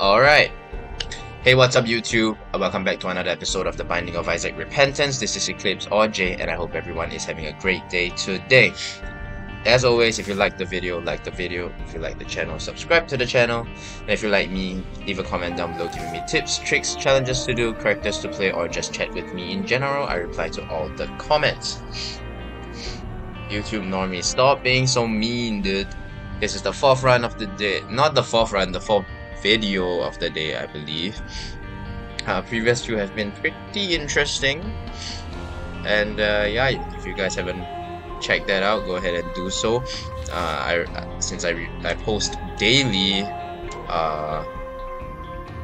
Alright. Hey, what's up, YouTube? Uh, Welcome back to another episode of The Binding of Isaac Repentance. This is Eclipse Jay, and I hope everyone is having a great day today. As always, if you like the video, like the video. If you like the channel, subscribe to the channel. And if you like me, leave a comment down below giving me tips, tricks, challenges to do, characters to play, or just chat with me in general. I reply to all the comments. YouTube normie, stop being so mean, dude. This is the fourth run of the day. Not the fourth run, the fourth video of the day, I believe. Uh, previous two have been pretty interesting. And uh, yeah, if you guys haven't checked that out, go ahead and do so. Uh, I since I I post daily, uh,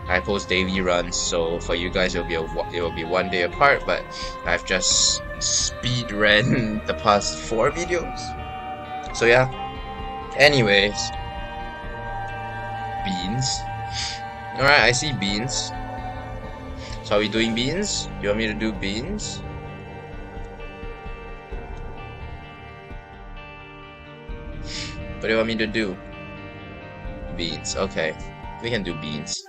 I post daily runs, so for you guys it'll be a, it will be one day apart. But I've just speed ran the past four videos. So yeah. Anyways, beans. Alright, I see beans. So are we doing beans? You want me to do beans? What do you want me to do? Beans, okay. We can do beans.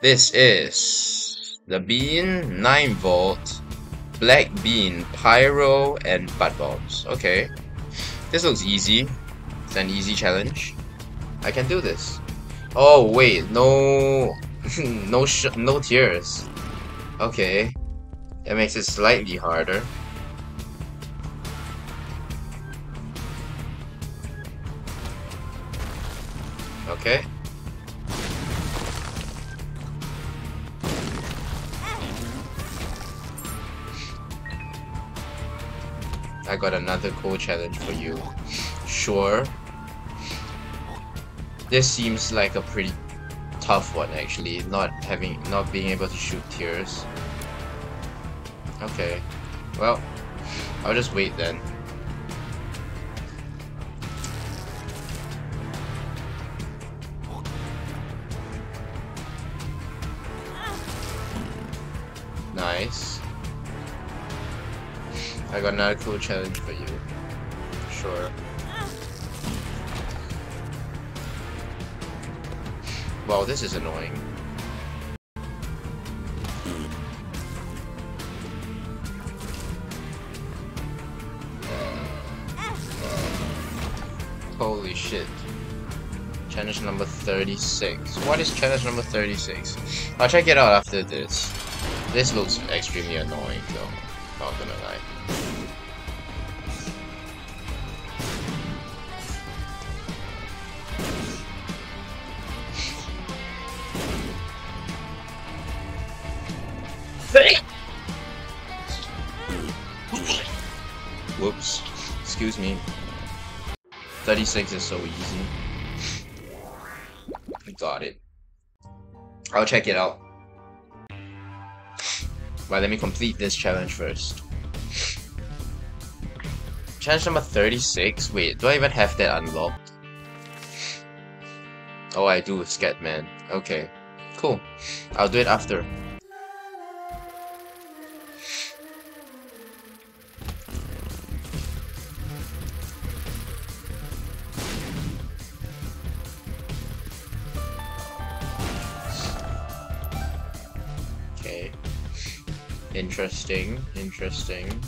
This is the bean 9 volt black bean pyro and butt bombs. Okay. This looks easy. It's an easy challenge. I can do this. Oh wait, no, no, no tears. Okay, that makes it slightly harder. Okay. I got another cool challenge for you. Sure. This seems like a pretty tough one actually, not having not being able to shoot tears. Okay. Well, I'll just wait then. Nice. I got another cool challenge for you. Sure. Wow, this is annoying. Holy shit. Challenge number 36. What is challenge number 36? I'll check it out after this. This looks extremely annoying though, not gonna lie. 36 is so easy. I Got it. I'll check it out. But let me complete this challenge first. Challenge number 36? Wait, do I even have that unlocked? Oh, I do, Scatman. Okay, cool. I'll do it after. Interesting, interesting.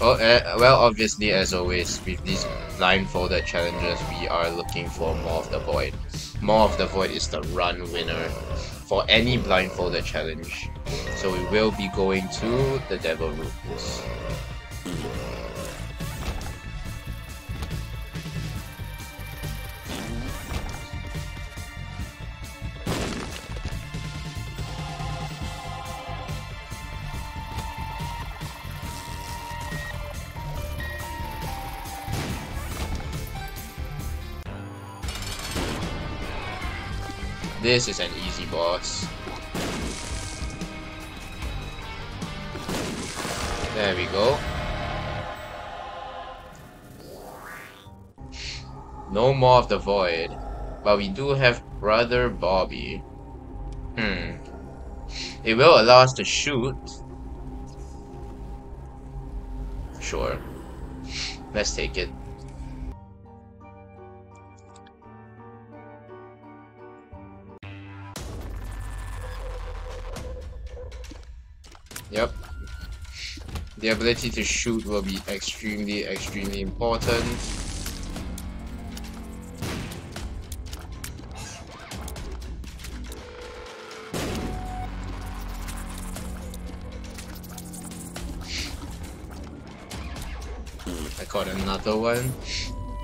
Oh, uh, well, obviously, as always, with these blindfolded challenges, we are looking for more of the void. More of the void is the run winner for any blindfolded challenge. So we will be going to the Devil Rooms. This is an easy boss. There we go. No more of the void. But we do have Brother Bobby. Hmm. It will allow us to shoot. Sure. Let's take it. Yep. The ability to shoot will be extremely, extremely important. I caught another one.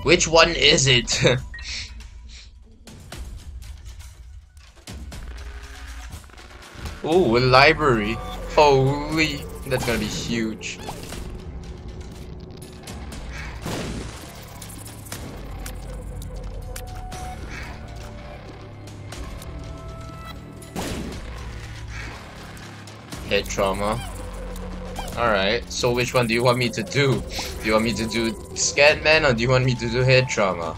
Which one is it? oh, a library. Holy, that's gonna be huge. Head trauma. Alright, so which one do you want me to do? Do you want me to do Scatman or do you want me to do head trauma?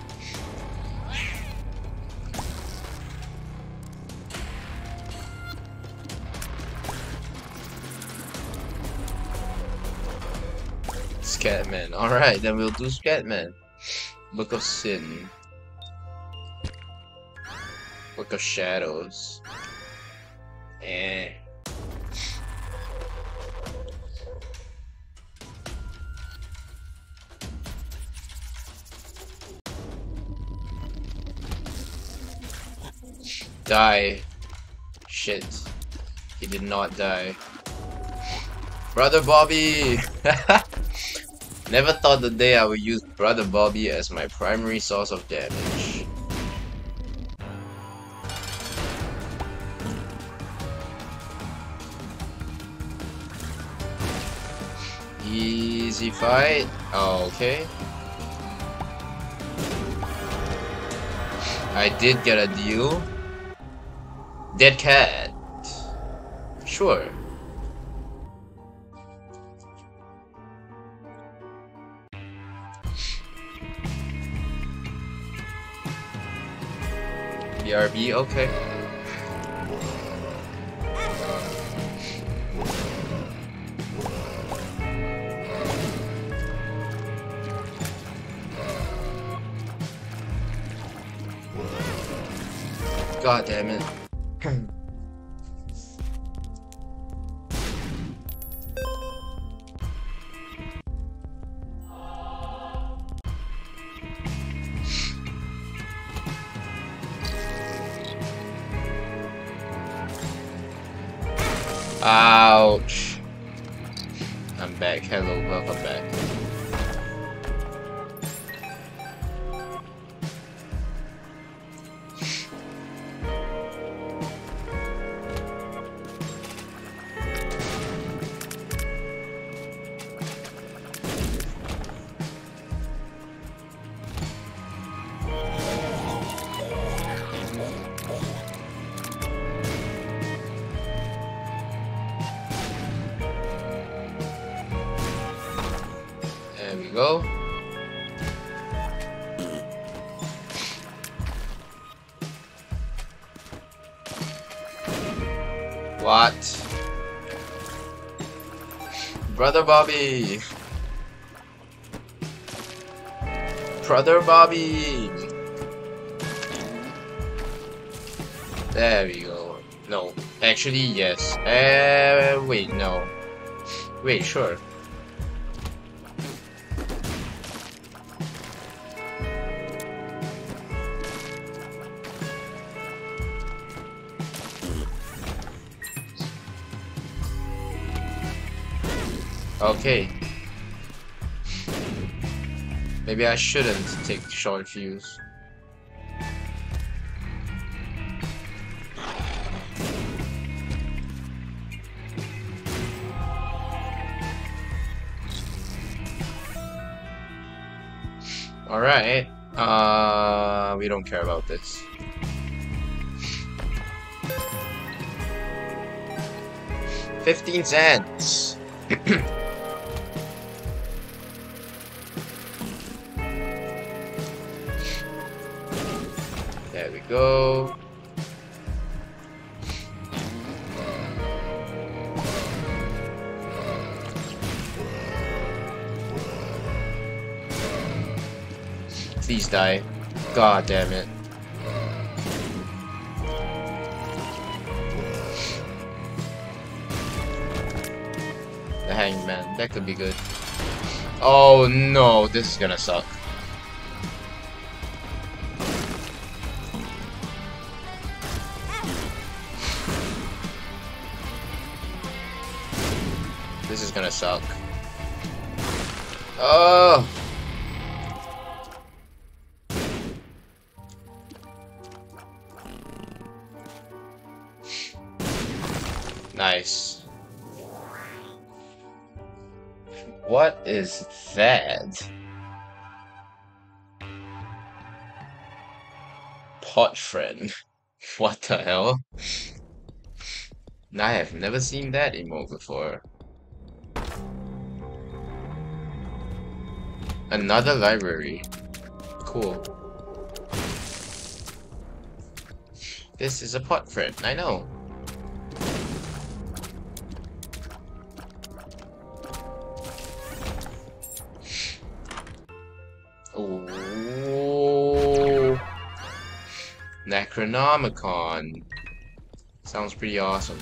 Scatman. Alright, then we'll do Scatman. Book of Sin. Book of Shadows. Eh. Die. Shit. He did not die. Brother Bobby! Never thought the day I would use Brother Bobby as my primary source of damage. Easy fight. Okay. I did get a deal. Dead cat. Sure. BRB, okay. God damn it. Ouch. I'm back. Hello, welcome back. Brother Bobby! Brother Bobby! There we go. No. Actually, yes. Uh, wait, no. Wait, sure. Okay. Maybe I shouldn't take short fuse. Alright. Uh, we don't care about this. Fifteen cents. go. Please die. God damn it. The hangman. That could be good. Oh no, this is gonna suck. This is gonna suck. Oh! Nice. What is that? Pot friend. What the hell? I have never seen that emote before. Another library. Cool. This is a pot friend, I know. Oh, Necronomicon. Sounds pretty awesome.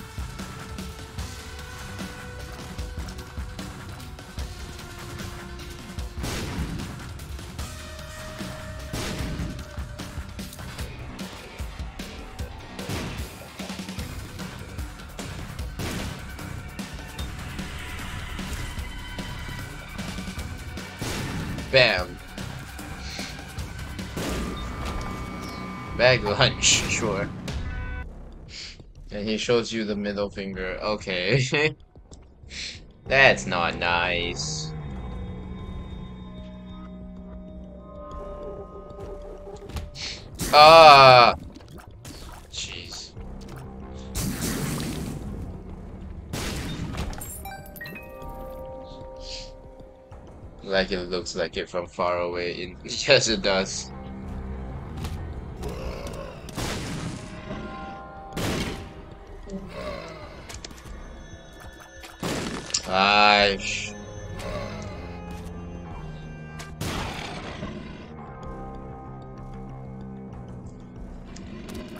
Bag lunch, sure. And he shows you the middle finger. Okay. That's not nice. Ah! Jeez. Like it looks like it from far away. In yes, it does. Aish.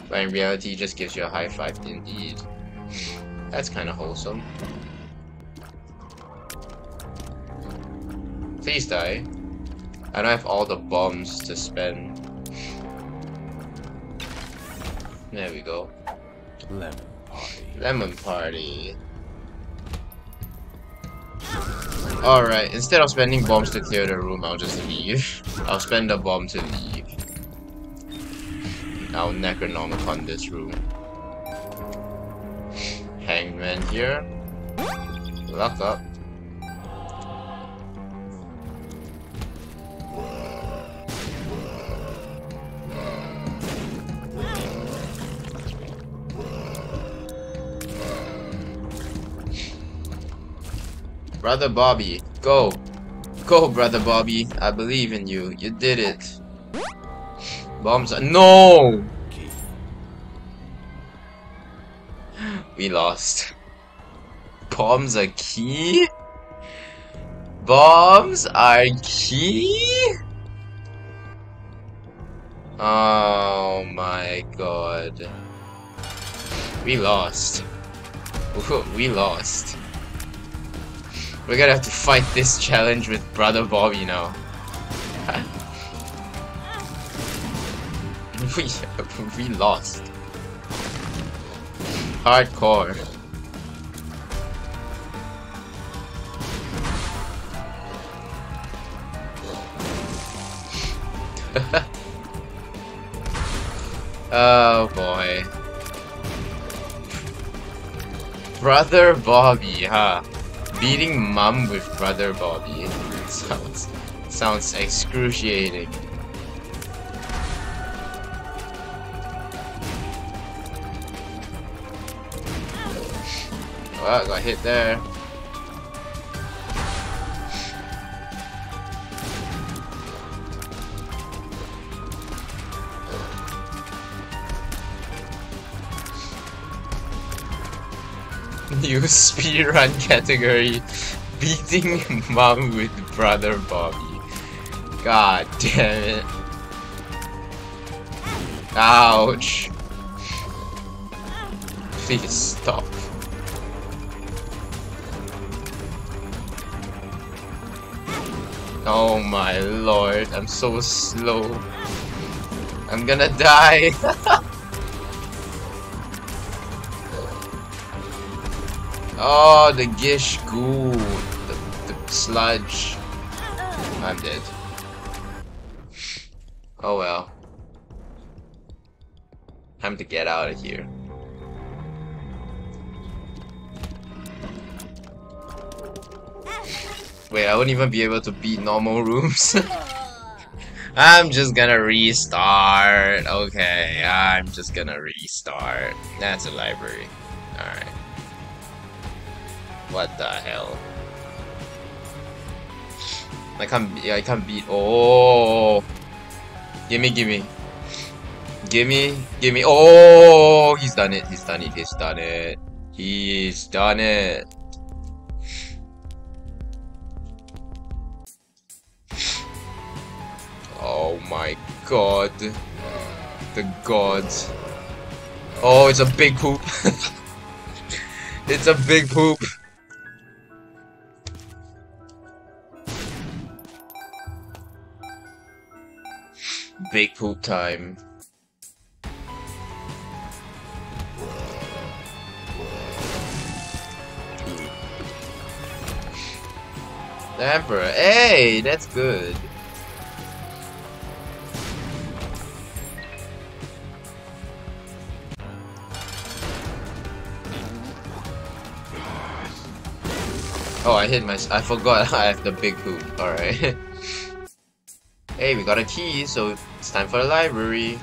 But in reality, it just gives you a high five indeed. That's kind of wholesome. Please die. I don't have all the bombs to spend. There we go. Lemon party. Lemon party. Alright, instead of spending bombs to clear the room, I'll just leave. I'll spend the bomb to leave. I'll Necronomicon this room. Hangman here. Luck up. Brother Bobby, go. Go, Brother Bobby. I believe in you. You did it. Bombs are- No! We lost. Bombs are key? Bombs are key? Oh my god. We lost. We lost. We're gonna have to fight this challenge with Brother Bobby now. we, we lost. Hardcore. oh boy. Brother Bobby, huh? Beating mum with Brother Bobby. Sounds sounds excruciating. Well, I got hit there. New speedrun category Beating mom with brother Bobby. God damn it. Ouch. Please stop. Oh my lord, I'm so slow. I'm gonna die. oh, the gish goo. The, the sludge. I'm dead. Oh well. Time to get out of here. Wait, I wouldn't even be able to beat normal rooms. I'm just gonna restart. Okay, I'm just gonna restart. That's a library. What the hell? I can't I can't beat oh Gimme gimme Gimme gimme oh he's done it, he's done it, he's done it. He's done it. Oh my god. The gods. Oh, it's a big poop. it's a big poop. Big poop time. The Emperor. Hey, that's good. Oh, I hit my. I forgot I have the big poop. Alright. hey, we got a key, so it's time for the library.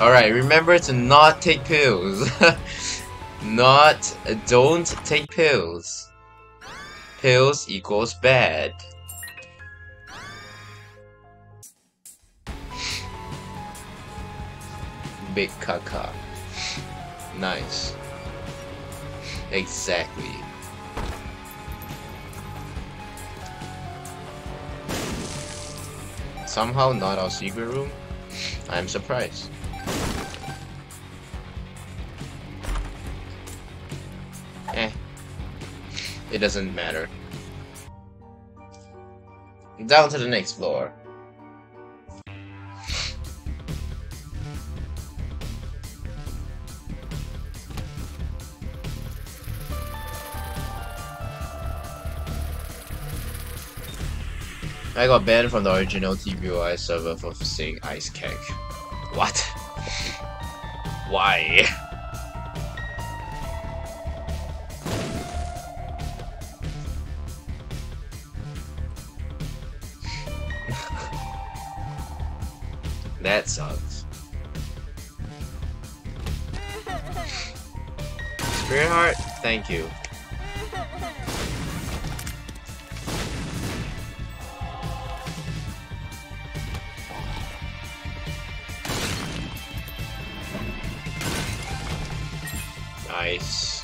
Alright, remember to not take pills. not. Don't take pills. Pills equals bad. Big caca. Nice. Exactly. Somehow not our secret room? I'm surprised. Eh. It doesn't matter. Down to the next floor. I got banned from the original TBOI server for saying ice cake. What? Why? that sucks. Spirit Heart, thank you. Nice.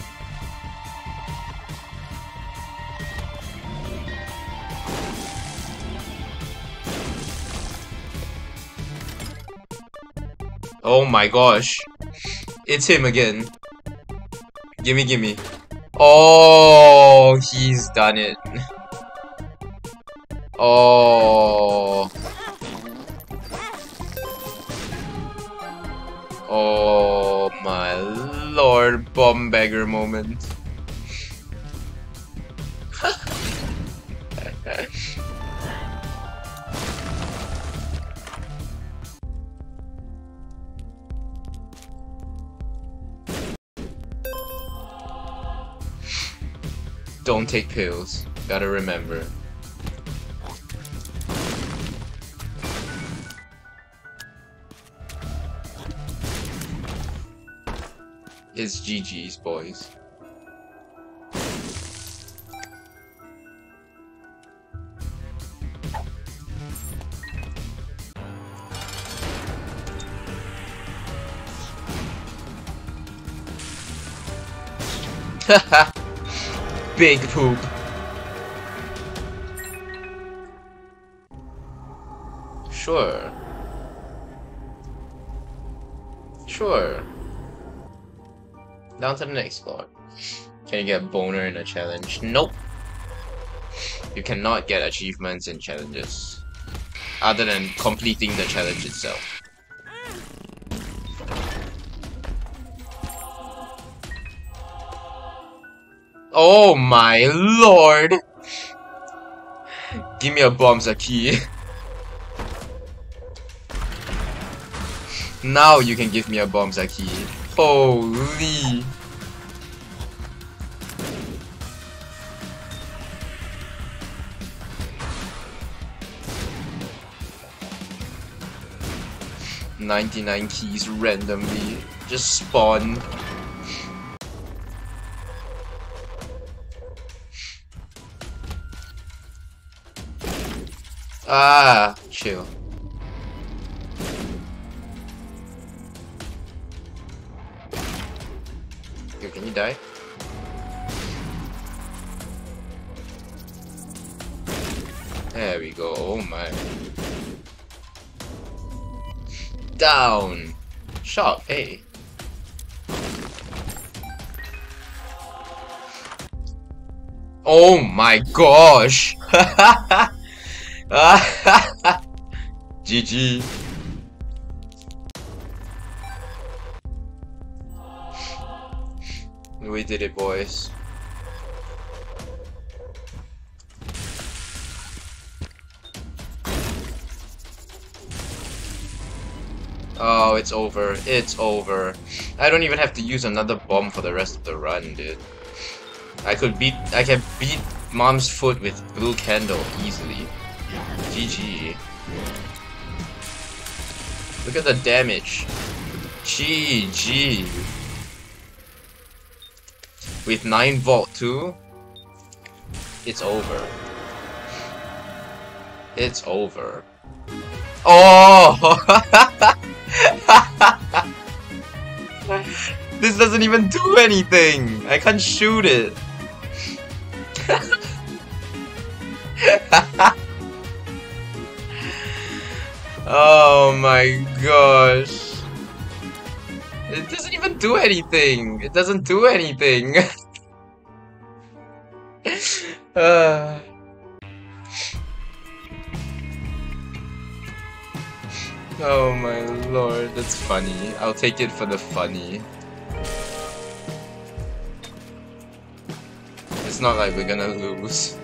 Oh my gosh. It's him again. Gimme, gimme. Oh, he's done it. Oh. Oh my lord, bomb moment. Don't take pills. Gotta remember. It's GG's, boys. Big poop. Sure. Sure. Down to the next floor. Can you get boner in a challenge? Nope. You cannot get achievements in challenges. Other than completing the challenge itself. Oh my lord! Give me a bomb, Zaki. now you can give me a bomb, Zaki. Holy. Ninety-nine keys randomly just spawn. Ah, chill. Die? There we go. Oh my. Down. Shot. Hey. Eh? Oh my gosh. GG. Did it, boys. Oh, it's over. It's over. I don't even have to use another bomb for the rest of the run, dude. I could beat- I can beat Mom's foot with blue candle easily. GG. Look at the damage. GG. With 9 volt too, it's over. It's over. Oh! this doesn't even do anything! I can't shoot it! oh my gosh. It doesn't even do anything. It doesn't do anything. uh. Oh my lord, that's funny. I'll take it for the funny. It's not like we're gonna lose.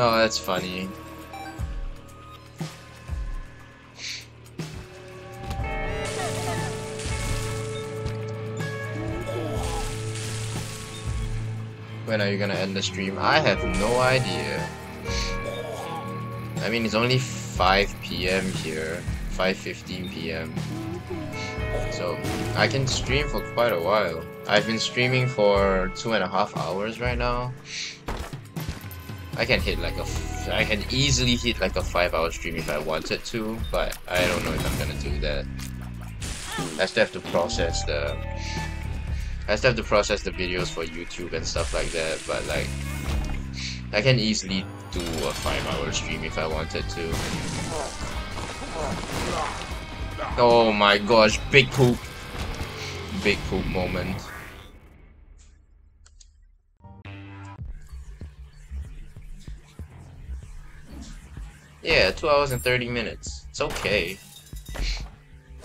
Oh, that's funny. When are you gonna end the stream? I have no idea. I mean, it's only 5 p.m. here. 5.15 p.m. So, I can stream for quite a while. I've been streaming for two and a half hours right now. I can hit like a... I can easily hit like a 5 hour stream if I wanted to, but I don't know if I'm gonna do that. I still have to process the... I still have to process the videos for YouTube and stuff like that, but like... I can easily do a 5 hour stream if I wanted to. Oh my gosh, big poop. Big poop moment. Yeah, 2 hours and 30 minutes. It's okay.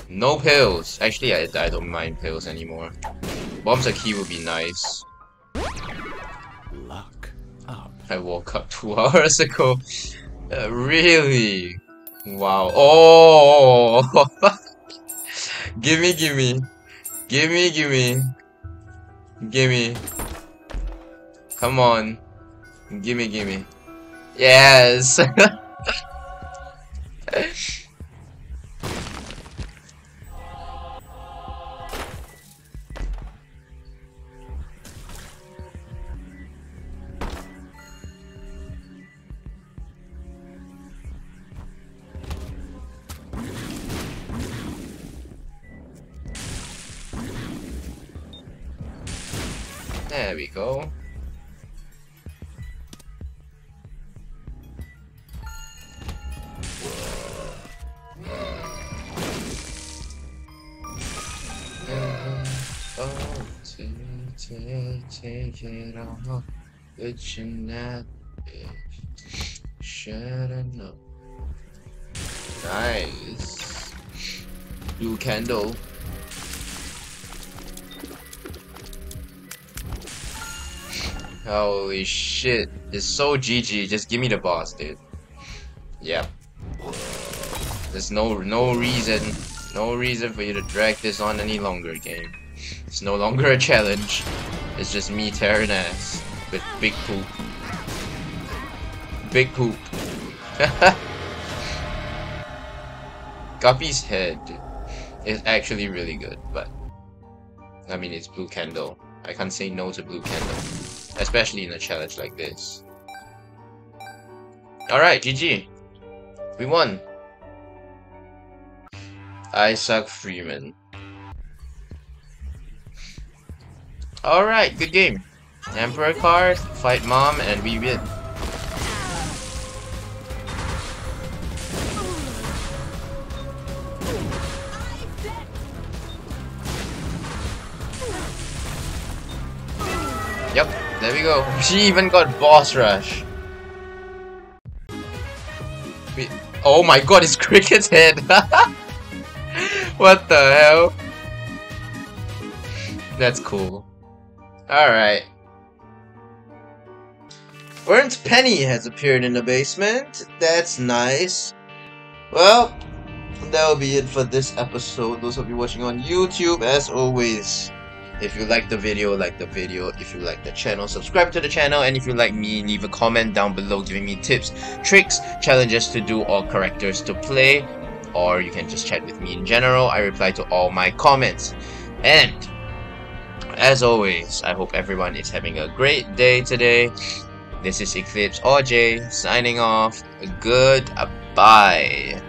No pills. Actually, I, I don't mind pills anymore. Bombs a key would be nice. Luck up. I woke up two hours ago. Uh, really? Wow. Oh! gimme, gimme. Gimme, gimme. Gimme. Come on. Gimme, gimme. Yes! There we go. It all. But you're not up. Nice. Blue candle. Holy shit. It's so GG. Just give me the boss, dude. Yeah. There's no no reason no reason for you to drag this on any longer, game. It's no longer a challenge. It's just me tearing ass with big poop. Big poop. Guppy's head is actually really good, but I mean it's blue candle. I can't say no to blue candle. Especially in a challenge like this. Alright, GG. We won. Isaac Freeman. Alright, good game. Emperor card, fight mom, and we win. Yep, there we go. She even got boss rush. We oh my god, it's Cricket's head! what the hell? That's cool. Alright. Burnt Penny has appeared in the basement. That's nice. Well, that will be it for this episode. Those of you watching on YouTube, as always, if you like the video, like the video. If you like the channel, subscribe to the channel. And if you like me, leave a comment down below giving me tips, tricks, challenges to do, or characters to play. Or you can just chat with me in general. I reply to all my comments. And as always, I hope everyone is having a great day today. This is Eclipse or Jay signing off. Goodbye.